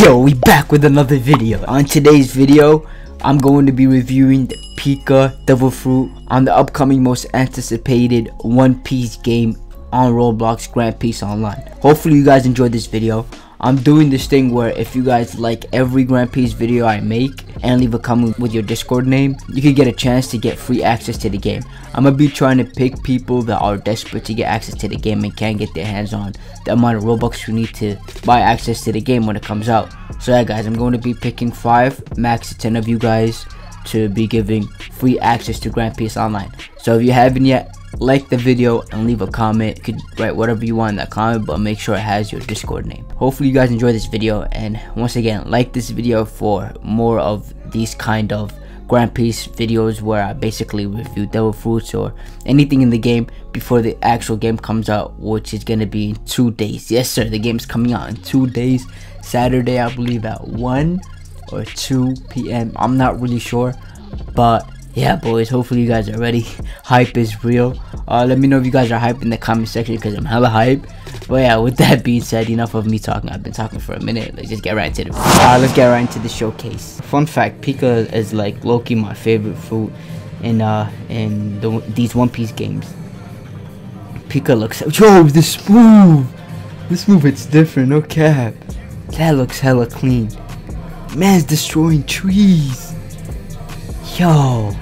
Yo, we back with another video. On today's video, I'm going to be reviewing the Pika Devil Fruit on the upcoming most anticipated One Piece game on Roblox Grand Piece Online. Hopefully you guys enjoyed this video. I'm doing this thing where if you guys like every Grand Piece video I make and leave a comment with your Discord name, you could get a chance to get free access to the game. I'm gonna be trying to pick people that are desperate to get access to the game and can't get their hands on the amount of Robux you need to buy access to the game when it comes out. So yeah guys, I'm going to be picking 5, max 10 of you guys to be giving free access to Grand Piece Online. So if you haven't yet, like the video and leave a comment. You could write whatever you want in that comment but make sure it has your discord name. Hopefully you guys enjoy this video and once again like this video for more of these kind of grand piece videos where i basically review devil fruits or anything in the game before the actual game comes out which is going to be in two days. Yes sir the game's coming out in two days. Saturday i believe at 1 or 2 p.m i'm not really sure but yeah boys hopefully you guys are ready. Hype is real. Uh let me know if you guys are hype in the comment section because i'm hella hype. But yeah with that being said enough of me talking. I've been talking for a minute. Let's just get right into the uh let's get right into the showcase. Fun fact pika is like loki my favorite fruit in uh in the, these one piece games. Pika looks yo this move this move it's different no cap. That looks hella clean. Man's destroying trees Yo.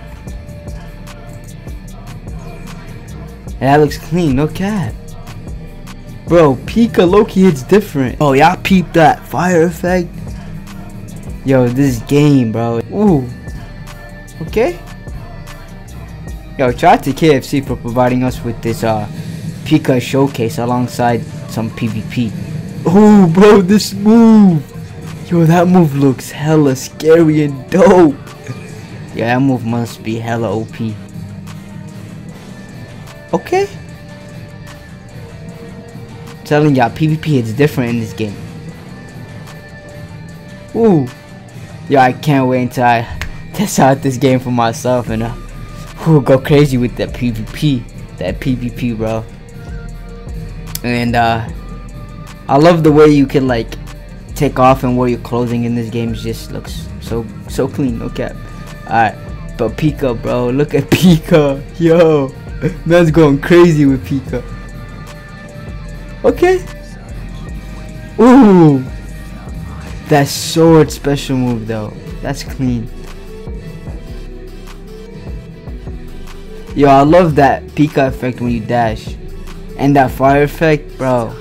That looks clean, no cap. Bro, Pika Loki hits different. Oh, y'all peep that fire effect? Yo, this game, bro. Ooh. Okay. Yo, shout out to KFC for providing us with this uh Pika showcase alongside some PvP. Oh, bro, this move. Yo, that move looks hella scary and dope. Yeah, that move must be hella OP. Okay. I'm telling y'all, PvP is different in this game. Ooh. Yo, I can't wait until I test out this game for myself and uh, ooh, go crazy with that PvP. That PvP, bro. And uh, I love the way you can like take off and wear your clothing in this game. It just looks so so clean. No cap. Alright, but Pika, bro. Look at Pika. Yo. Man's going crazy with Pika. Okay. Ooh. That sword special move, though. That's clean. Yo, I love that Pika effect when you dash. And that fire effect, bro.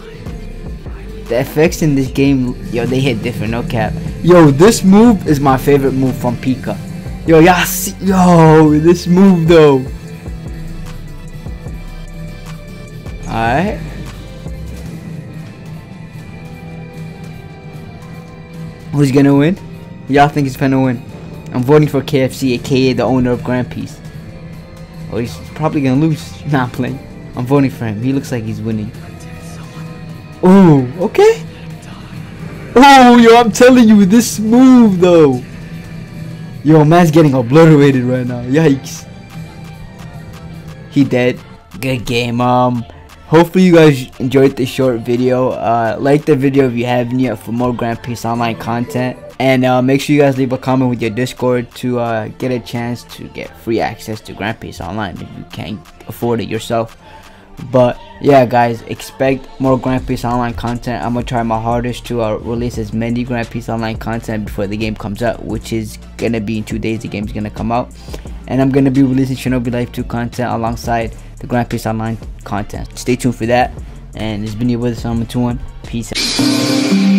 The effects in this game, yo, they hit different, no cap. Yo, this move is my favorite move from Pika. Yo, y'all see, yo, this move though. Alright. Who's gonna win? Y'all think he's gonna win? I'm voting for KFC, aka the owner of Grand Piece. Oh, he's probably gonna lose. Not playing. I'm voting for him. He looks like he's winning. Oh, okay. Oh, yo, I'm telling you, this move though. Yo, man's getting obliterated right now. Yikes. He dead. Good game. Um, hopefully you guys enjoyed this short video. Uh, like the video if you haven't yet for more Grand Piece Online content. And uh, make sure you guys leave a comment with your Discord to uh, get a chance to get free access to Grand Piece Online if you can't afford it yourself but yeah guys expect more grand piece online content. I'm gonna try my hardest to uh, release as many grand piece online content before the game comes out which is gonna be in two days the game's gonna come out. And i'm gonna be releasing shinobi life 2 content alongside the grand piece online content. Stay tuned for that. And it's been your brother Salman 21 peace out